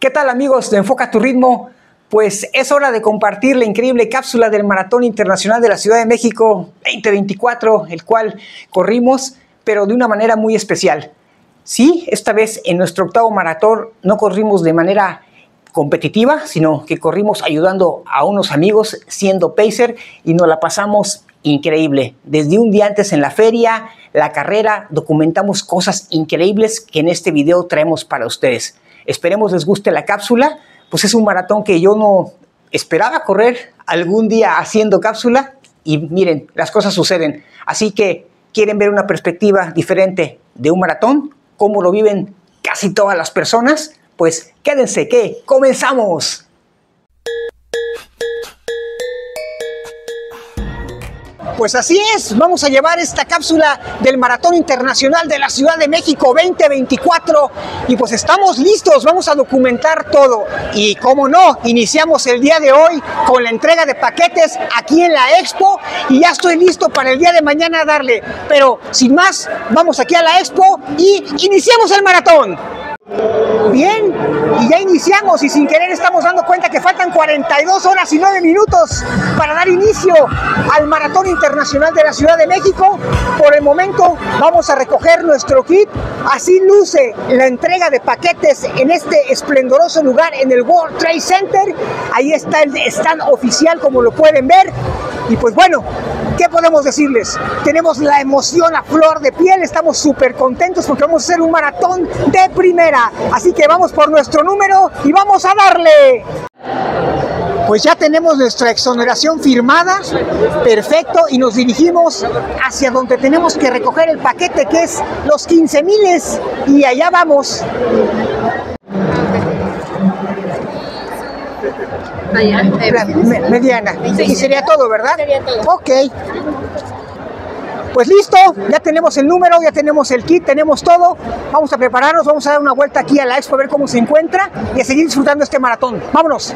¿Qué tal amigos de Enfoca tu ritmo? Pues es hora de compartir la increíble cápsula del Maratón Internacional de la Ciudad de México 2024, el cual corrimos, pero de una manera muy especial. Sí, esta vez en nuestro octavo maratón no corrimos de manera competitiva, sino que corrimos ayudando a unos amigos siendo pacer y nos la pasamos increíble. Desde un día antes en la feria, la carrera, documentamos cosas increíbles que en este video traemos para ustedes. Esperemos les guste la cápsula, pues es un maratón que yo no esperaba correr algún día haciendo cápsula y miren, las cosas suceden. Así que quieren ver una perspectiva diferente de un maratón, cómo lo viven casi todas las personas, pues quédense que comenzamos. Pues así es, vamos a llevar esta cápsula del Maratón Internacional de la Ciudad de México 2024 y pues estamos listos, vamos a documentar todo y como no, iniciamos el día de hoy con la entrega de paquetes aquí en la Expo y ya estoy listo para el día de mañana darle, pero sin más, vamos aquí a la Expo y iniciamos el maratón. Bien, y ya iniciamos y sin querer estamos dando cuenta que faltan 42 horas y 9 minutos para dar inicio al Maratón Internacional de la Ciudad de México. Por el momento vamos a recoger nuestro kit. Así luce la entrega de paquetes en este esplendoroso lugar en el World Trade Center. Ahí está el stand oficial como lo pueden ver. Y pues bueno, ¿qué podemos decirles? Tenemos la emoción a flor de piel, estamos súper contentos porque vamos a hacer un maratón de primera. Así que vamos por nuestro número y vamos a darle. Pues ya tenemos nuestra exoneración firmada, perfecto, y nos dirigimos hacia donde tenemos que recoger el paquete que es los 15 miles y allá vamos. Me- mediana. Sí. Y sería todo, ¿verdad? Sería todo. Ok. Pues listo, ya tenemos el número, ya tenemos el kit, tenemos todo. Vamos a prepararnos, vamos a dar una vuelta aquí a la expo a ver cómo se encuentra y a seguir disfrutando este maratón. Vámonos.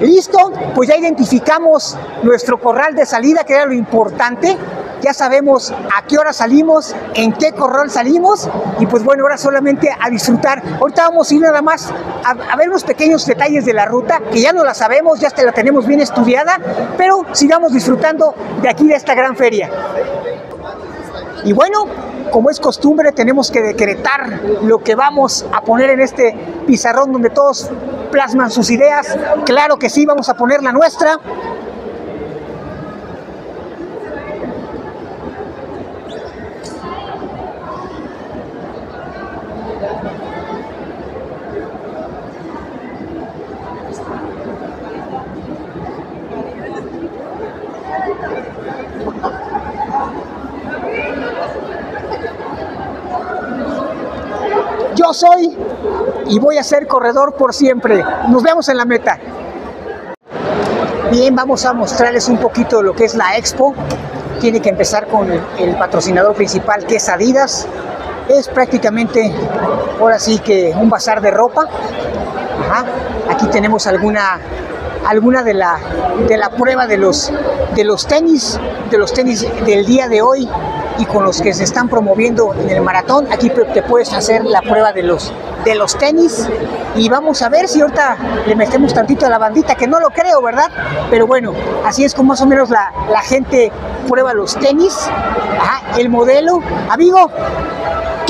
Listo, pues ya identificamos nuestro corral de salida, que era lo importante. Ya sabemos a qué hora salimos, en qué corral salimos y pues bueno, ahora solamente a disfrutar. Ahorita vamos a ir nada más a, ver unos pequeños detalles de la ruta, que ya no la sabemos, ya hasta la tenemos bien estudiada, pero sigamos disfrutando de aquí de esta gran feria. Y bueno, como es costumbre, tenemos que decretar lo que vamos a poner en este pizarrón donde todos plasman sus ideas. Claro que sí, vamos a poner la nuestra. Soy y voy a ser corredor por siempre. Nos vemos en la meta. Bien, vamos a mostrarles un poquito lo que es la expo. Tiene que empezar con el, patrocinador principal que es Adidas. Es prácticamente, ahora sí que un bazar de ropa. Aquí tenemos alguna, alguna de la, de la prueba de los, de los tenis, de los tenis del día de hoy y con los que se están promoviendo en el maratón. Aquí te puedes hacer la prueba de los, de los tenis y vamos a ver si ahorita le metemos tantito a la bandita, que no lo creo, ¿verdad? Pero bueno, así es como más o menos la, la gente prueba los tenis. El modelo. Amigo,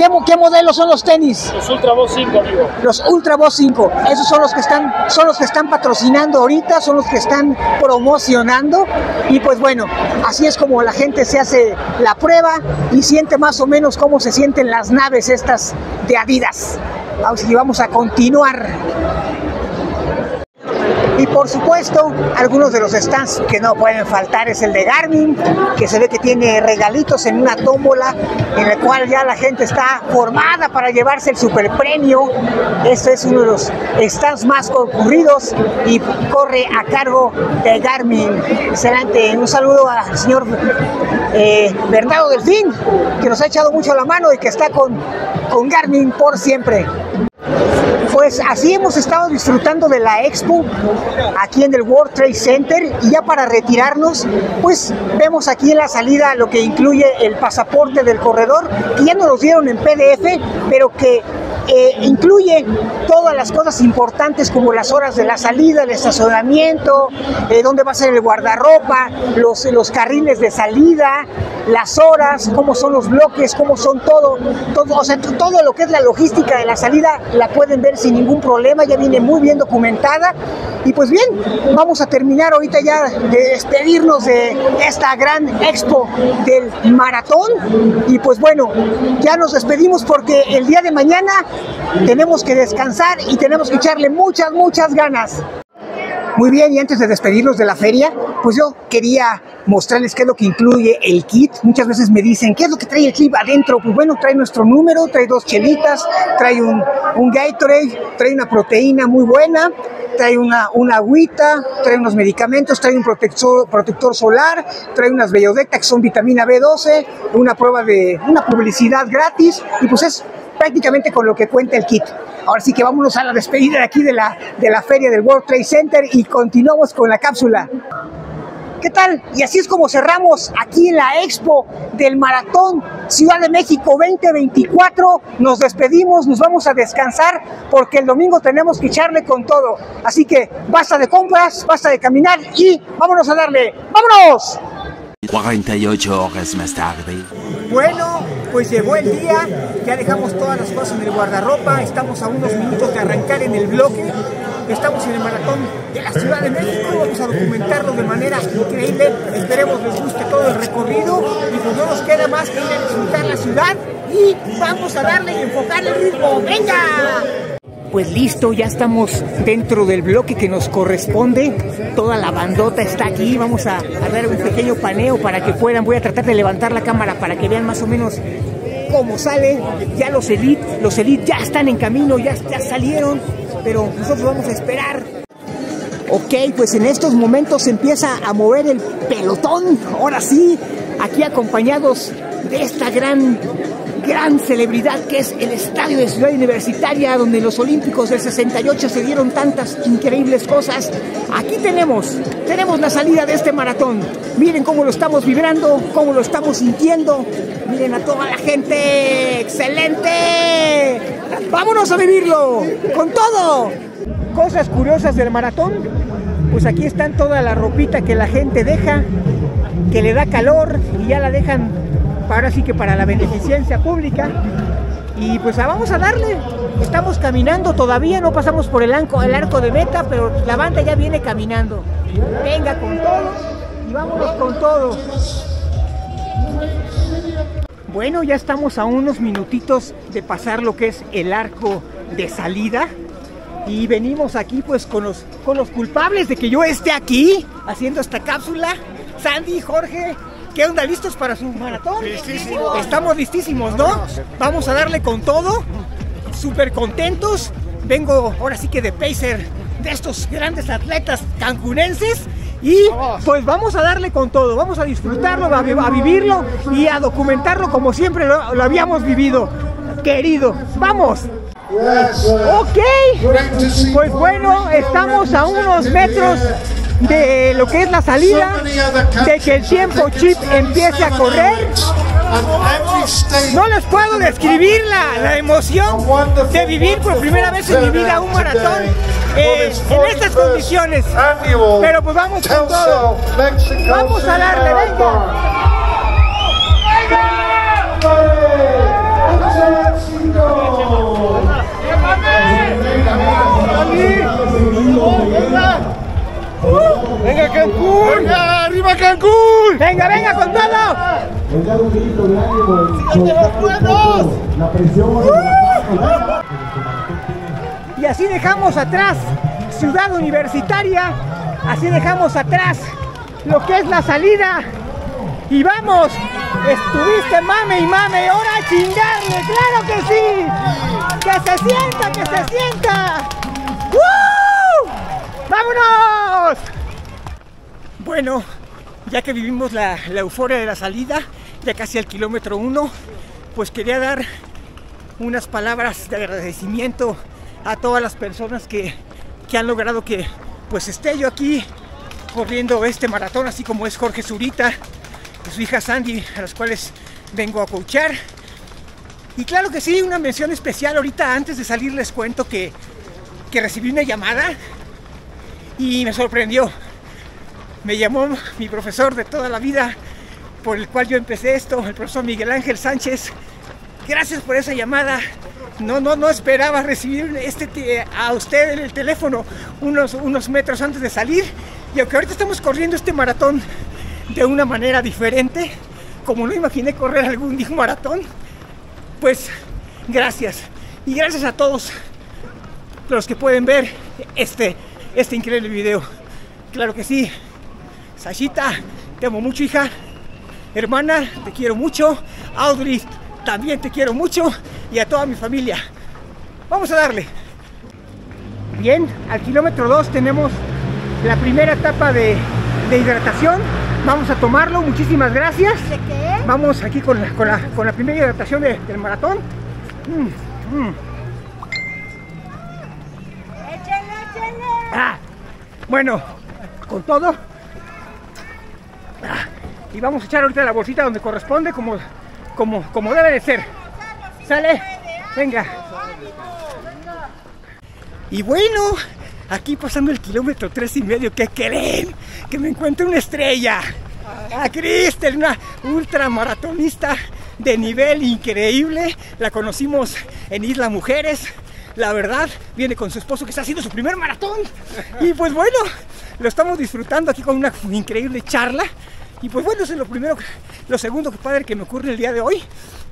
¿qué, qué modelo son los tenis? Los Ultra Boss 5, amigo. Los Ultra Boss 5, esos son los que están, son los que están patrocinando ahorita, son los que están promocionando. Y pues bueno, así es como la gente se hace la prueba y siente más o menos cómo se sienten las naves estas de Adidas. Vamos, y vamos a continuar. Y por supuesto, algunos de los stands que no pueden faltar es el de Garmin, que se ve que tiene regalitos en una tómbola, en el cual ya la gente está formada para llevarse el super premio. Este es uno de los stands más concurridos y corre a cargo de Garmin. Excelente. Un saludo al señor eh, Bernardo Delfín, que nos ha echado mucho la mano y que está con, con Garmin por siempre. Pues así hemos estado disfrutando de la expo aquí en el World Trade Center y ya para retirarnos, pues vemos aquí en la salida lo que incluye el pasaporte del corredor, que ya nos los dieron en PDF, pero que eh, incluye todas las cosas importantes como las horas de la salida, el estacionamiento, eh, dónde va a ser el guardarropa, los, los carriles de salida, las horas, cómo son los bloques, cómo son todo, todo, o sea, todo lo que es la logística de la salida la pueden ver sin ningún problema, ya viene muy bien documentada. Y pues bien, vamos a terminar ahorita ya de despedirnos de esta gran expo del maratón. Y pues bueno, ya nos despedimos porque el día de mañana tenemos que descansar y tenemos que echarle muchas, muchas ganas. Muy bien, y antes de despedirnos de la feria, pues yo quería mostrarles qué es lo que incluye el kit. Muchas veces me dicen, ¿qué es lo que trae el kit adentro? Pues bueno, trae nuestro número, trae dos chelitas, trae un, un Gatorade, trae una proteína muy buena, trae una, una agüita, trae unos medicamentos, trae un protector, protector solar, trae unas Bellodecta que son vitamina B12, una prueba de, una publicidad gratis, y pues es prácticamente con lo que cuenta el kit. Ahora sí que vámonos a la despedida de aquí de la, de la feria del World Trade Center y continuamos con la cápsula. ¿Qué tal? Y así es como cerramos aquí en la expo del Maratón Ciudad de México 2024. Nos despedimos, nos vamos a descansar porque el domingo tenemos que echarle con todo. Así que basta de compras, basta de caminar y vámonos a darle. ¡Vámonos! 48 horas más tarde. Bueno, pues llegó el día, ya dejamos todas las cosas en el guardarropa, estamos a unos minutos de arrancar en el bloque, estamos en el maratón de la Ciudad de México, vamos a documentarlo de manera increíble, esperemos les guste todo el recorrido y pues no nos queda más que ir a disfrutar la ciudad y vamos a darle y enfocar el ritmo, ¡venga! Pues listo, ya estamos dentro del bloque que nos corresponde. Toda la bandota está aquí. Vamos a, a, dar un pequeño paneo para que puedan. Voy a tratar de levantar la cámara para que vean más o menos cómo sale. Ya los elite, los elite ya están en camino, ya, ya salieron, pero nosotros vamos a esperar. Ok, pues en estos momentos se empieza a mover el pelotón. Ahora sí, aquí acompañados de esta gran gran celebridad que es el Estadio de Ciudad Universitaria, donde los Olímpicos del 68 se dieron tantas increíbles cosas. Aquí tenemos, tenemos la salida de este maratón. Miren cómo lo estamos vibrando, cómo lo estamos sintiendo. Miren a toda la gente, excelente. Vámonos a vivirlo, con todo. Cosas curiosas del maratón, pues aquí están toda la ropita que la gente deja, que le da calor y ya la dejan ahora sí que para la beneficencia pública. Y pues vamos a darle. Estamos caminando todavía, no pasamos por el arco, el arco de meta, pero la banda ya viene caminando. Venga con todo y vámonos con todo. Bueno, ya estamos a unos minutitos de pasar lo que es el arco de salida. Y venimos aquí pues con los, con los culpables de que yo esté aquí haciendo esta cápsula. Sandy, Jorge, ¿Qué onda? ¿Listos para su maratón? Listísimos. Estamos listísimos, ¿no? Vamos a darle con todo. Súper contentos. Vengo ahora sí que de pacer de estos grandes atletas cancunenses. Y pues vamos a darle con todo, vamos a disfrutarlo, a, a vivirlo y a documentarlo como siempre lo, lo habíamos vivido. Querido, vamos. Ok, pues bueno, estamos a unos metros de lo que es la salida, de que el tiempo chip empiece a correr. No les puedo describir la, la emoción de vivir por primera vez en mi vida un maratón eh, en estas condiciones. Pero pues vamos con todo. Vamos a darle, venga. ¡Venga Cancún! ¡Venga, arriba Cancún! ¡Venga, venga con todo! ¡Síganse los buenos! Y así dejamos atrás Ciudad Universitaria, así dejamos atrás lo que es la salida. Y vamos, estuviste mame y mame, ahora a chingarle, claro que sí. Que se sienta, que se sienta. ¡Woo! ¡Vámonos! Bueno, ya que vivimos la, euforia de la salida, ya casi al kilómetro uno, pues quería dar unas palabras de agradecimiento a todas las personas que, que, han logrado que pues esté yo aquí corriendo este maratón, así como es Jorge Zurita su hija Sandy, a las cuales vengo a coachar. Y claro que sí, una mención especial. Ahorita antes de salir les cuento que, que recibí una llamada y me sorprendió. Me llamó mi profesor de toda la vida por el cual yo empecé esto, el profesor Miguel Ángel Sánchez. Gracias por esa llamada. No, no, no esperaba recibir este te- a usted en el teléfono unos, unos metros antes de salir. Y aunque ahorita estamos corriendo este maratón de una manera diferente, como no imaginé correr algún día maratón, pues gracias. Y gracias a todos los que pueden ver este, este increíble video. Claro que sí. Sashita, te amo mucho, hija. Hermana, te quiero mucho. Audrey, también te quiero mucho. Y a toda mi familia. Vamos a darle. Bien, al kilómetro 2 tenemos la primera etapa de, de hidratación. Vamos a tomarlo. Muchísimas gracias. ¿De qué? Vamos aquí con la, con la, con la primera hidratación de- del maratón. Mm, mm. Échale, échale. Ah, bueno, con todo. Ah, y vamos a echar ahorita la bolsita donde corresponde, como, como, como debe de ser. ¿Sale? Venga. Y bueno, aquí pasando el kilómetro tres y medio, ¿qué creen? Que me encuentro una estrella. A Cristel, una ultramaratonista de nivel increíble. La conocimos en Isla Mujeres. La verdad, viene con su esposo que está haciendo su primer maratón. Y pues bueno, lo estamos disfrutando aquí con una increíble charla. Y pues bueno, eso es lo primero, lo segundo que padre que me ocurre el día de hoy.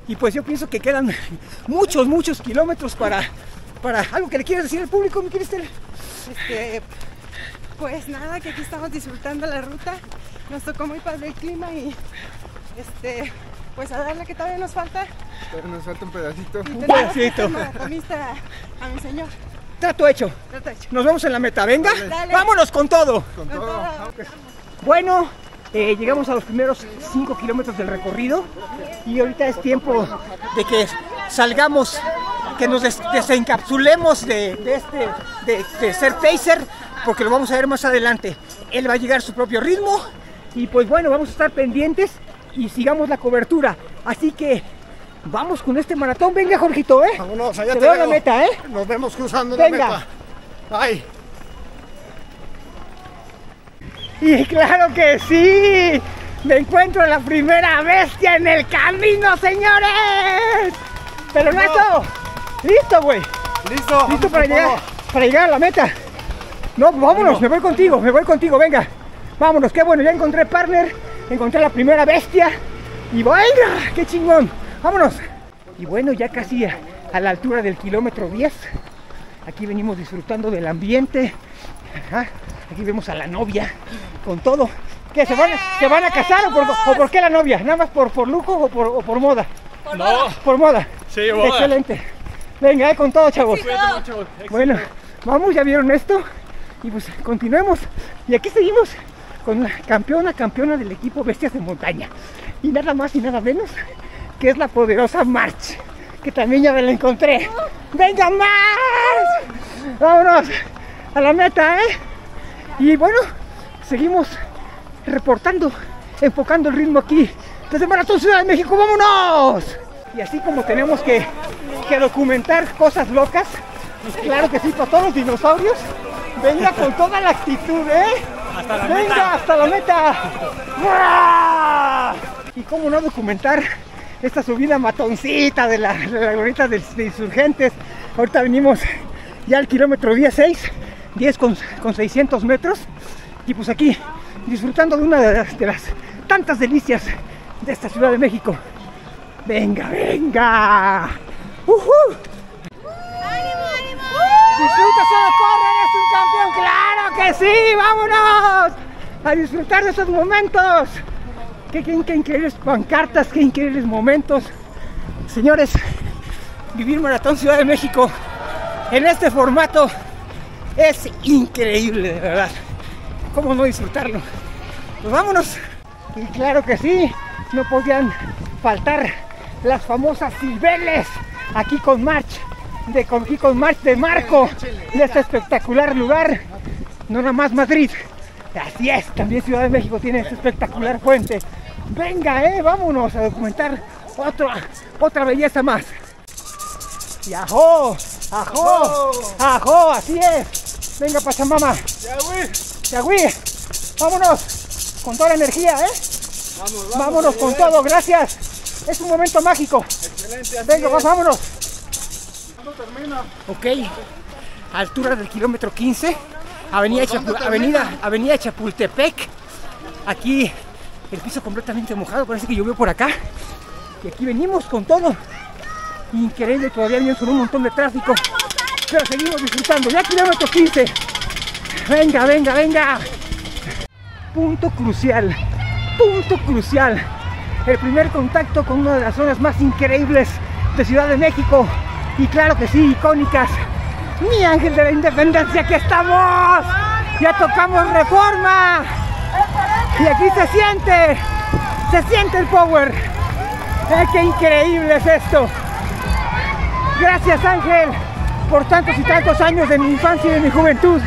Y pues yo pienso que quedan muchos, muchos kilómetros para, para algo que le quieras decir al público, mi Cristel. Este, pues nada, que aquí estamos disfrutando la ruta. Nos tocó muy padre el clima y este, pues a darle que todavía nos falta. Pero nos falta un pedacito. Tenemos pedacito. a mi señor. Trato hecho. Trato hecho. Nos vemos en la meta, venga. Dale. Vámonos con todo. Con Con todo. todo. Bueno, eh, llegamos a los primeros 5 kilómetros del recorrido y ahorita es tiempo de que salgamos, que nos des- desencapsulemos de, de este, de, de ser pacer, porque lo vamos a ver más adelante. Él va a llegar a su propio ritmo y pues bueno, vamos a estar pendientes y sigamos la cobertura. Así que vamos con este maratón. Venga, Jorgito, ¿eh? Vámonos, allá Te te, veo la meta, ¿eh? Nos vemos cruzando la Venga. meta. Ay, Y claro que sí, me encuentro la primera bestia en el camino, señores. Pero Nacho, listo, güey, listo. listo para llegar, para llegar a la meta. No, vámonos, me voy contigo, me voy contigo, venga. Vámonos, qué bueno, ya encontré partner, encontré la primera bestia. Y venga, qué chingón, vámonos. Y bueno, ya casi a, a la altura del kilómetro 10. Aquí venimos disfrutando del ambiente. Ajá, Aquí vemos a la novia con todo. ¿Qué? ¿Se van, a- ¿se van a casar o por, o por qué la novia? ¿Nada más por, por lujo o por, o por moda? No, Por moda. Sí, moda. Excelente. Venga, eh, con todo, chavos. Bueno, vamos, ya vieron esto. Y pues continuemos. Y aquí seguimos con la campeona, campeona del equipo Bestias de Montaña. Y nada más y nada menos que es la poderosa March. Que también ya me la encontré. ¡Venga, March! Vámonos a la meta, ¿eh? Y bueno, seguimos reportando, enfocando el ritmo aquí desde Maratón Ciudad de México. ¡Vámonos! Y así como tenemos que, que documentar cosas locas, pues claro que sí, para todos los dinosaurios, venga con toda la actitud, ¿eh? Venga, hasta la meta. Y cómo no documentar esta subida matoncita de la, de la glorieta de, de insurgentes. Ahorita venimos ya al kilómetro 16, 10 con, con 600 metros. Y pues aquí disfrutando de una de las, de las tantas delicias de esta Ciudad de México. Venga, venga. ¡Uhú! Disfruta solo corre, eres un campeón, claro que sí, vámonos a disfrutar de esos momentos. Qué, increíbles pancartas, qué increíbles momentos. Señores, vivir Maratón Ciudad de México en este formato es increíble, de verdad. ¿Cómo no disfrutarlo? Pues vámonos. Y claro que sí, no podían faltar las famosas Cibeles aquí con March, de aquí con March de Marco, de este espectacular lugar. No nada más Madrid, así es, también Ciudad de México tiene este espectacular puente. Venga, eh, vámonos a documentar otra, otra belleza más. Y ajo, ajo, ajo, así es. Venga, Pachamama. Yagüí, vámonos con toda la energía, ¿eh? Vámonos con todo, gracias. Es un momento mágico. Venga, pues, vámonos. Ok, altura del kilómetro 15, avenida, Chapu- avenida, avenida Chapultepec. Aquí el piso completamente mojado, parece que llovió por acá. Y aquí venimos con todo. Increíble, todavía vienen con un montón de tráfico. Pero seguimos disfrutando. Ya kilómetro 15. Venga, venga, venga. Punto crucial. Punto crucial. El primer contacto con una de las zonas más increíbles de Ciudad de México. Y claro que sí, icónicas. Mi ángel de la independencia, aquí estamos. Ya tocamos reforma. Y aquí se siente. Se siente el power. ¡Eh, ¡Qué increíble es esto! Gracias Ángel por tantos y tantos años de mi infancia y de mi juventud.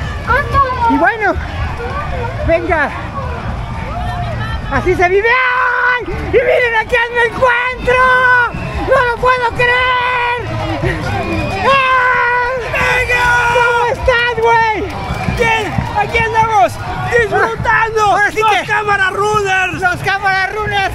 Y bueno, venga, así se vive. ¡Y miren a quién me encuentro! ¡No lo puedo creer! ¡Ay! ¿Cómo estás, güey? Disfrutando Ahora sí los que- cámaras runners. ¡Los cámaras runners!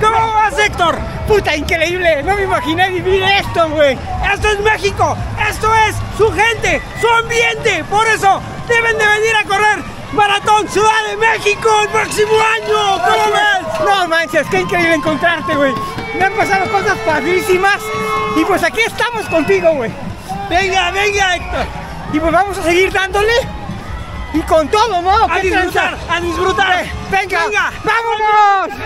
¿Cómo vas, Héctor? ¡Puta, increíble! No me imaginé vivir esto, güey. Esto es México. Esto es su gente, su ambiente. Por eso deben de venir a correr Maratón Ciudad de México el próximo año. ¿Cómo ves? No manches, qué increíble encontrarte, güey. Me han pasado cosas padrísimas y pues aquí estamos contigo, güey. Venga, venga, Héctor. Y pues vamos a seguir dándole y con todo, ¿no? A ¿Qué disfrutar, tranza? a disfrutar. Venga, venga. vámonos.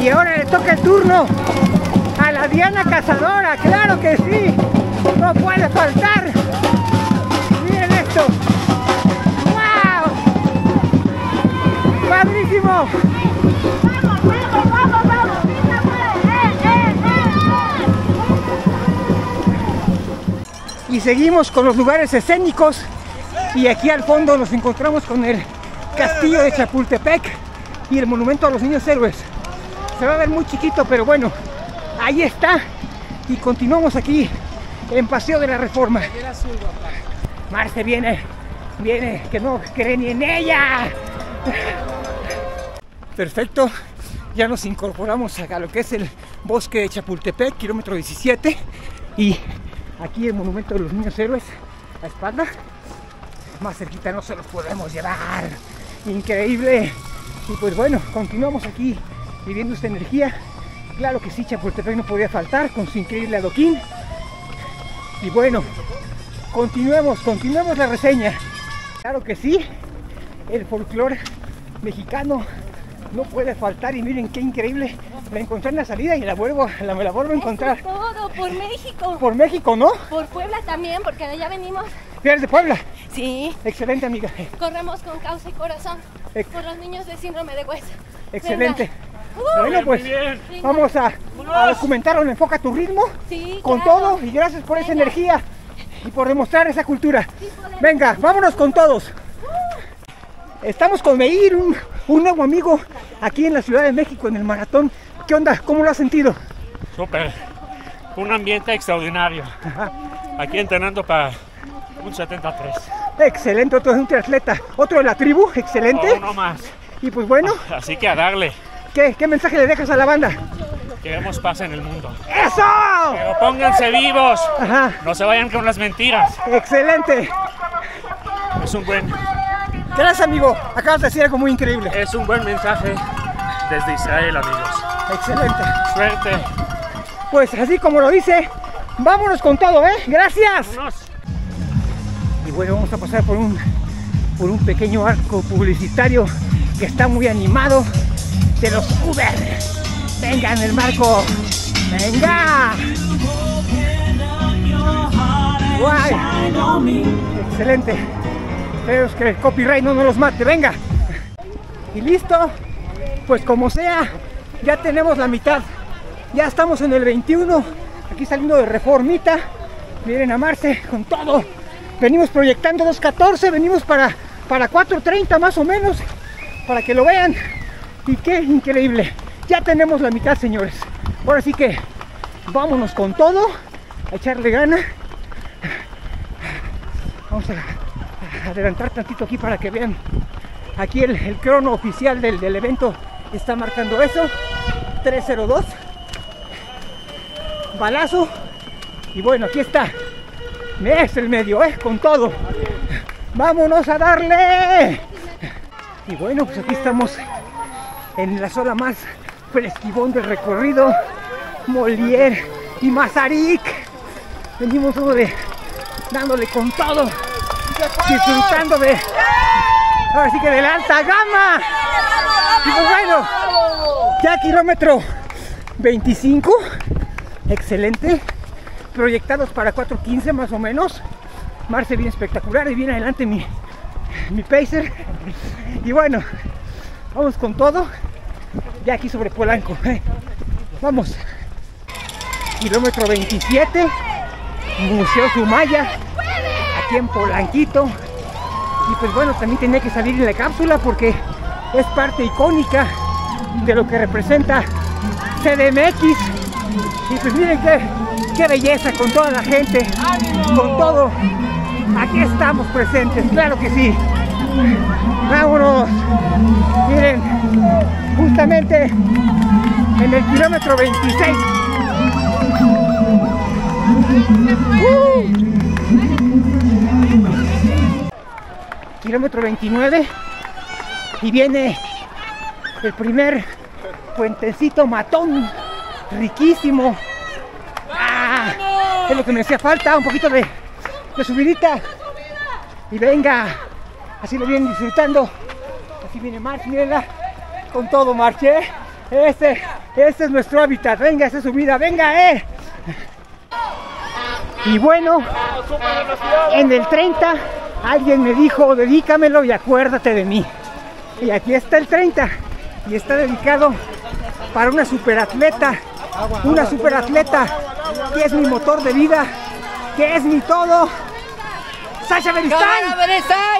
Y ahora le toca el turno a la Diana Cazadora, claro que sí. No puede faltar. Miren esto. ¡Wow! ¡Padrísimo! Y seguimos con los lugares escénicos. Y aquí al fondo nos encontramos con el castillo de Chapultepec y el monumento a los niños héroes. Se va a ver muy chiquito, pero bueno, ahí está. Y continuamos aquí en Paseo de la Reforma. Marce viene, viene, que no cree ni en ella. Perfecto, ya nos incorporamos a lo que es el bosque de Chapultepec, kilómetro 17. Y aquí el monumento de los niños héroes, a espalda. Más cerquita no se los podemos llevar. Increíble. Y pues bueno, continuamos aquí viviendo esta energía. Claro que sí, Chapultepec no podía faltar con su increíble adoquín. Y bueno, continuemos, continuemos la reseña. Claro que sí, el folclore mexicano no puede faltar y miren qué increíble. La encontré en la salida y la vuelvo, la, me la vuelvo a encontrar. Eso es todo, por México. Por México, ¿no? Por Puebla también, porque de allá venimos. De Puebla. Sí, Excelente, amiga. corremos con causa y corazón Ex- por los niños de síndrome de hueso. Excelente. Uh, Bueno, pues Venga. vamos a, a documentarlo en Enfoca tu ritmo. Sí, con claro. todo y gracias por esa energía y por demostrar esa cultura. podemos. Venga, vámonos con todos. Estamos con Meir, un, un nuevo amigo aquí en la Ciudad de México en el maratón. ¿Qué onda? ¿Cómo lo has sentido? Súper. Un ambiente extraordinario. Aquí entrenando para un 73. Excelente, otro de un triatleta, otro de la tribu, excelente. Uno más. Y pues bueno, Así que a darle. ¿qué, qué mensaje le dejas a la banda? Queremos paz en el mundo. ¡Eso! Pero pónganse vivos. Ajá, No se vayan con las mentiras. excelente. Es un buen, Gracias amigo, acabas de decir algo muy increíble. es un buen mensaje desde Israel, amigos. Excelente. Suerte. Pues así como lo dice, vámonos con todo, ¿eh? Gracias. Vámonos. Bueno, vamos a pasar por un, por un pequeño arco publicitario que está muy animado de los Uber. Venga en el marco. Venga. Guay. Excelente. Espero que el copyright no nos los mate. Venga. Y listo. Pues como sea, ya tenemos la mitad. Ya estamos en el 21. Aquí saliendo de Reformita. Miren a Marce con todo. Venimos proyectando 2.14. Venimos para, para 4.30 más o menos. Para que lo vean. Y qué increíble. Ya tenemos la mitad, señores. Ahora sí que vámonos con todo, a echarle gana. Vamos a, a adelantar tantito aquí para que vean. Aquí el, el crono oficial del, del evento está marcando eso. 302. Balazo. Y bueno, aquí está. Es el medio, ¿eh? Con todo. ¡Vámonos a darle! Y bueno, pues aquí estamos en la zona más fresquibón del recorrido. Molière y Mazarik. Venimos dándole, dándole con todo. Disfrutando de. Ahora sí que de la alta gama. Y pues bueno, ya kilómetro 25. Excelente. Proyectados para 4.15 más o menos. Marce bien espectacular y bien adelante mi, mi pacer. Y bueno, vamos con todo. Ya aquí sobre Polanco. ¿eh? Vamos. Kilómetro 27. Museo Sumaya. Aquí en Polanquito. Y pues bueno, también tenía que salir en la cápsula porque es parte icónica de lo que representa CDMX. Y pues miren qué, qué belleza con toda la gente, con todo. Aquí estamos presentes, claro que sí. Vámonos. Miren, justamente en el kilómetro 26. ¡Uh! Kilómetro 29 y viene el primer puentecito matón, riquísimo. Es lo que me hacía falta, un poquito de, de subidita. Y venga, así lo vienen disfrutando. Así viene March, con todo March, ¿eh? Este, este es nuestro hábitat, venga, esa subida, venga, eh. Y bueno, en el 30 alguien me dijo, dedícamelo y acuérdate de mí. Y aquí está el 30 y está dedicado para una superatleta, una superatleta que es mi motor de vida, que es mi todo. Sasha Beristain.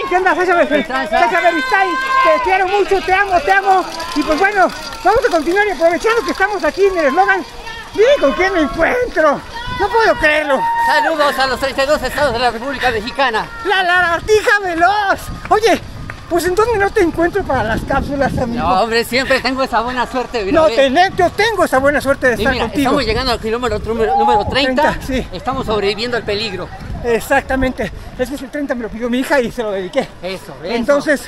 ¿Qué onda, Sasha Beristain? Sasha Beristain, te quiero mucho, te amo, te amo. Y pues bueno, vamos a continuar y aprovechando que estamos aquí en el eslogan, miren con quién me encuentro. No puedo creerlo. Saludos a los 32 estados de la República Mexicana. La lagartija veloz. Oye, pues en dónde no te encuentro para las cápsulas, amigo. No, hombre, siempre tengo esa buena suerte. mira, No, ve. tener- yo tengo esa buena suerte de Y estar mira, contigo. estamos llegando al kilómetro número, número 30. 30, sí. Estamos sobreviviendo al peligro. Exactamente. Es que ese 30 me lo pidió mi hija y se lo dediqué. Eso, eso. Entonces,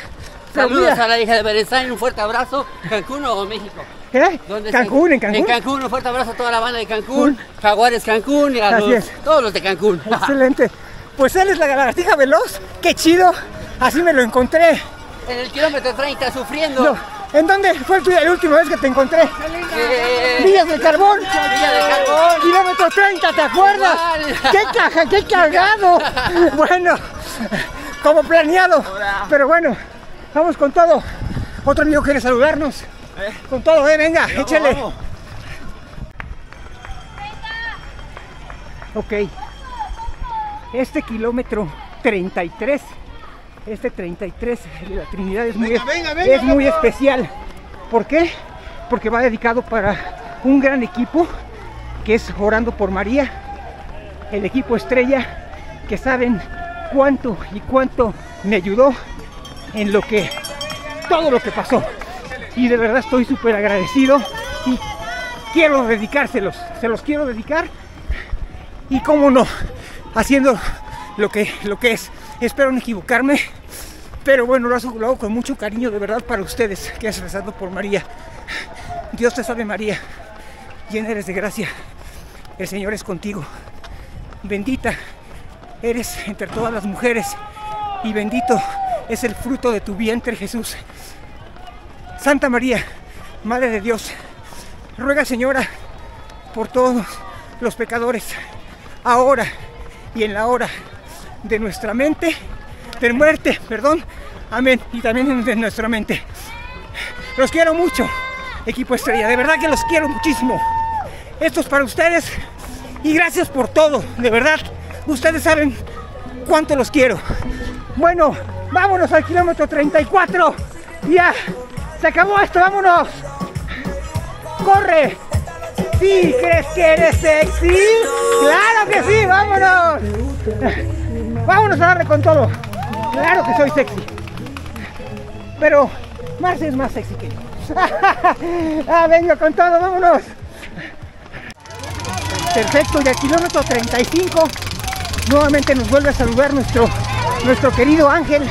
Saludos a la hija de Berenstein, un fuerte abrazo. ¿Cancún o México? ¿eh? ¿Dónde Cancún, en Cancún. En Cancún, un fuerte abrazo a toda la banda de Cancún. Jaguares Cancún y a los- es. todos los de Cancún. Excelente. Pues él es la lagartija veloz. Qué chido. Así me lo encontré. en el kilómetro 30 sufriendo. No, ¿En dónde fue la última vez que te encontré? Eh, Villas del Carbón. Villa del Carbón. Kilómetro 30, ¿te acuerdas? Igual. ¡Qué caja, qué cargado! Bueno, como planeado. Pero bueno, vamos con todo. Otro amigo quiere saludarnos. Con todo, eh, venga, échale. Ok. Este kilómetro 33, este 33 de la Trinidad es muy, Venga, venga, venga, es muy vamos. especial. ¿Por qué? Porque va dedicado para un gran equipo que es Orando por María, el equipo estrella que saben cuánto y cuánto me ayudó en lo que todo lo que pasó. Y de verdad estoy súper agradecido y quiero dedicárselos, se los quiero dedicar y cómo no, haciendo lo que, lo que es. Espero no equivocarme, pero bueno, lo hago, lo hago con mucho cariño de verdad para ustedes, que es rezando por María. Dios te salve María, llena eres de gracia, el Señor es contigo. Bendita eres entre todas las mujeres y bendito es el fruto de tu vientre Jesús. Santa María, Madre de Dios, ruega Señora por todos los pecadores, ahora y en la hora de nuestra mente, de muerte, perdón, amén, y también de nuestra mente. Los quiero mucho, equipo estrella, de verdad que los quiero muchísimo. Esto es para ustedes y gracias por todo, de verdad, ustedes saben cuánto los quiero. Bueno, vámonos al kilómetro 34, ya, se acabó esto, vámonos. Corre, sí? ¿Crees que eres sexy? ¡Claro que sí! ¡Vámonos! Vámonos a darle con todo. Claro que soy sexy. Pero Marce es más sexy que yo. ah, venga con todo, vámonos. Perfecto, y al kilómetro 35 nuevamente nos vuelve a saludar nuestro, nuestro querido Ángel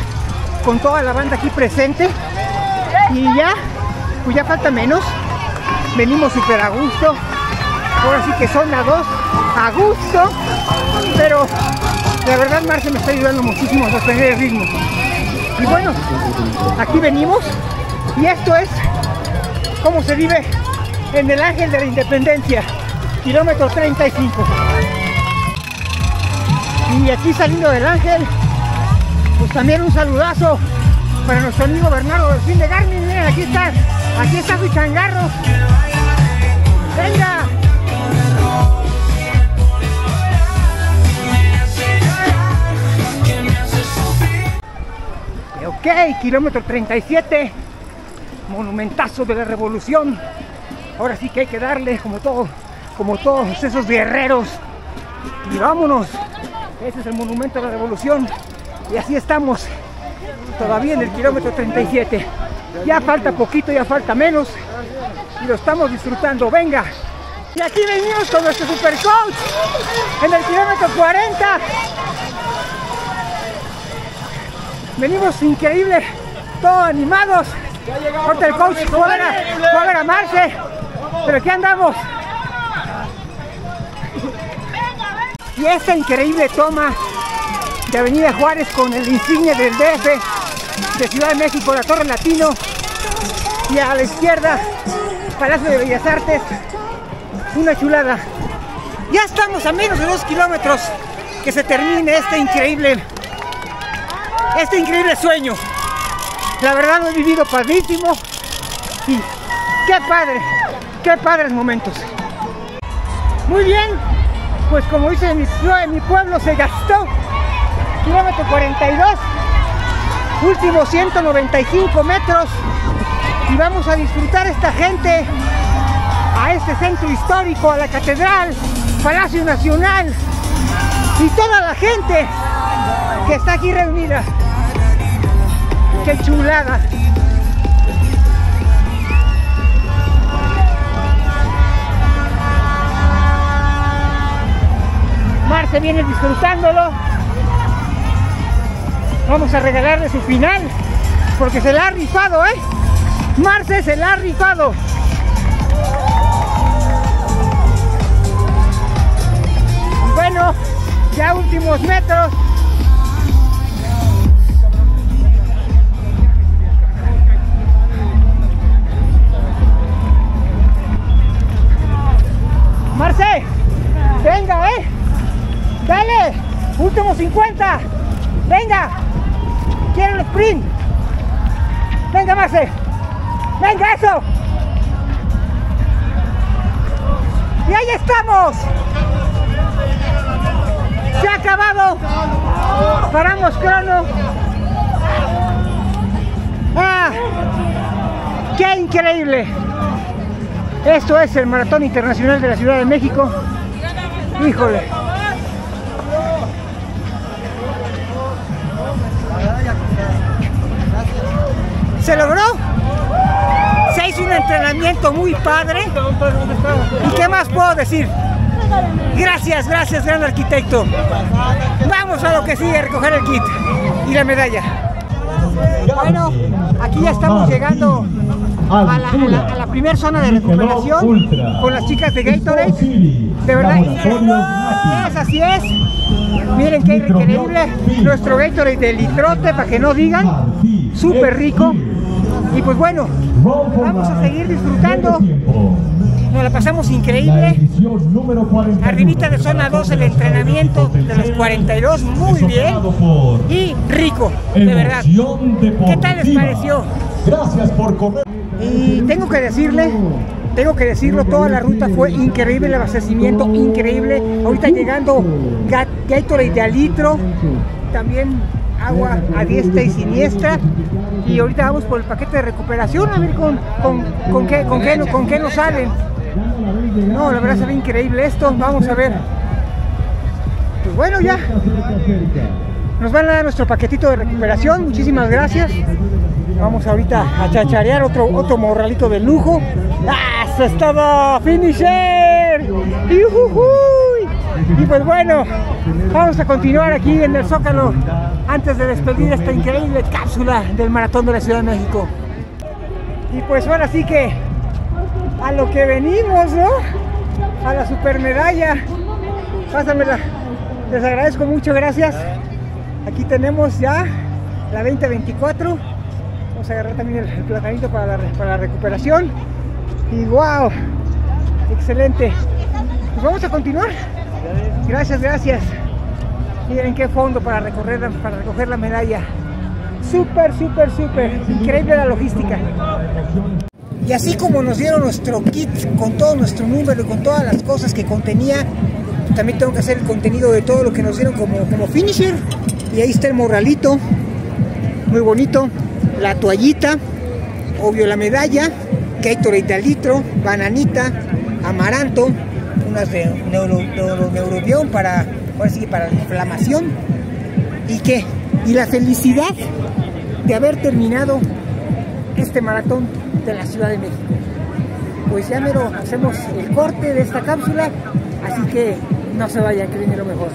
con toda la banda aquí presente. Y ya, pues ya falta menos. Venimos súper a gusto. Ahora sí que son a dos, a gusto. Pero la verdad Marce me está ayudando muchísimo a sostener el ritmo. Y bueno, aquí venimos y esto es cómo se vive en el Ángel de la Independencia, kilómetro 35. Y aquí saliendo del Ángel, pues también un saludazo para nuestro amigo Bernardo del fin de Garmin. Miren, aquí está, aquí está su changarro. ¡Venga! Ok, kilómetro 37, monumentazo de la revolución. Ahora sí que hay que darle como todo, como todos esos guerreros. Y vámonos. Ese es el monumento de la revolución. Y así estamos. Todavía en el kilómetro 37. Ya falta poquito, ya falta menos. Y lo estamos disfrutando. Venga. Y aquí venimos con nuestro super coach. En el kilómetro 40. Venimos increíble, todos animados. Corta el coach, fue a Marce. Pero aquí andamos. Y esta increíble toma de Avenida Juárez con el insignia del DF de Ciudad de México, la Torre Latino. Y a la izquierda, Palacio de Bellas Artes. Una chulada. Ya estamos a menos de dos kilómetros que se termine este increíble este increíble sueño. La verdad lo he vivido padrísimo y qué padre, qué padres momentos. Muy bien, pues como dice mi, mi pueblo se gastó, kilómetro 42, últimos 195 metros y vamos a disfrutar esta gente a este centro histórico, a la catedral, Palacio Nacional y toda la gente que está aquí reunida. ¡Qué chulada! Marce viene disfrutándolo. Vamos a regalarle su final porque se la ha rifado, ¿eh? Marce se la ha rifado. Bueno, ya últimos metros. Marce, venga, eh. Dale, último 50. Venga, quiero el sprint. Venga, Marce. Venga, eso. Y ahí estamos. Se ha acabado. Paramos crono. ¡Ah! ¡Qué increíble! Esto es el Maratón Internacional de la Ciudad de México. Híjole. ¿Se logró? Se hizo un entrenamiento muy padre. ¿Y qué más puedo decir? Gracias, gracias, gran arquitecto. Vamos a lo que sigue, a recoger el kit y la medalla. Bueno, aquí ya estamos llegando a la, a la- a la primera zona de recuperación con las chicas de Gatorade. De verdad, así es, así es. Miren qué increíble. Nuestro Gatorade de litrote, para que no digan. Súper rico. Y pues bueno, vamos a seguir disfrutando. Nos la pasamos increíble. Arribita de zona 2 el entrenamiento de los 42, muy bien. Y rico, de verdad. ¿Qué tal les pareció? Gracias por correr. Y tengo que decirle, tengo que decirlo, toda la ruta fue increíble, el abastecimiento increíble. Ahorita llegando Ga- Gatorade de litro, también agua a diestra y siniestra. Y ahorita vamos por el paquete de recuperación a ver con, con, con qué, con, qué, con qué nos salen. No, la verdad se ve increíble esto. Vamos a ver. Pues bueno, ya. Nos van a dar nuestro paquetito de recuperación. Muchísimas gracias. Vamos ahorita a chacharear otro, otro morralito de lujo. ¡Ah! ¡Eso es todo! ¡Finisher! ¡Yujujuy! Y pues bueno, vamos a continuar aquí en el Zócalo antes de despedir esta increíble cápsula del Maratón de la Ciudad de México. Y pues ahora sí que a lo que venimos, ¿no? A la super medalla. Pásamela. Les agradezco mucho, gracias. Aquí tenemos ya la 2024. Vamos a agarrar también el, platanito para la, recuperación. Y wow, excelente. Pues vamos a continuar. Gracias, gracias. Miren qué fondo para recorrer para recoger la medalla. Súper, súper, súper. Increíble la logística. Y así como nos dieron nuestro kit con todo nuestro número y con todas las cosas que contenía, también tengo que hacer el contenido de todo lo que nos dieron como, como finisher. Y ahí está el morralito, muy bonito, la toallita, obvio la medalla, Gatorade de al litro, bananita, amaranto, unas de neuro, neuro- neurobión para, ahora sí, para la inflamación. ¿Y qué? Y la felicidad de haber terminado este maratón de la Ciudad de México. Pues ya mero hacemos el corte de esta cápsula, así que no se vaya, que viene lo mejor.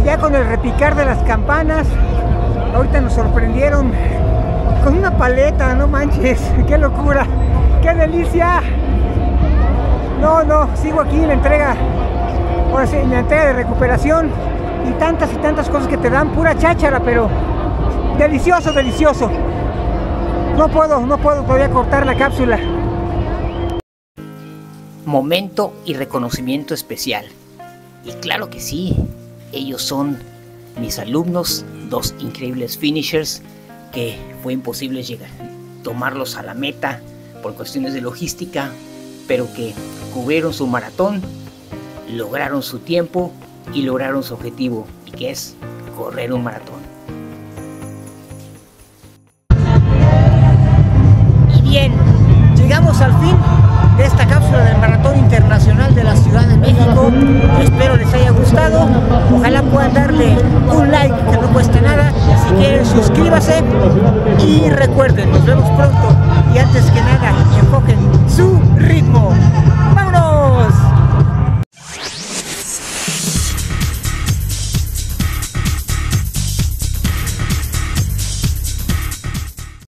Y ya con el repicar de las campanas, ahorita nos sorprendieron con una paleta, no manches, qué locura, qué delicia. No, no, sigo aquí en la entrega, ahora sí, la entrega de recuperación y tantas y tantas cosas que te dan, pura cháchara, pero delicioso, delicioso. No puedo, no puedo todavía cortar la cápsula. momento y reconocimiento especial. Y claro que sí, ellos son mis alumnos, dos increíbles finishers que fue imposible llegar, tomarlos a la meta por cuestiones de logística, pero que cubrieron su maratón, lograron su tiempo y lograron su objetivo, y que es correr un maratón. Y bien, llegamos al fin de esta cápsula del Maratón Internacional de la Ciudad de México. Espero les haya gustado. Ojalá puedan darle un like suscríbase y recuerden, nos vemos pronto y antes que nada, enfoquen su ritmo.